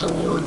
Oh.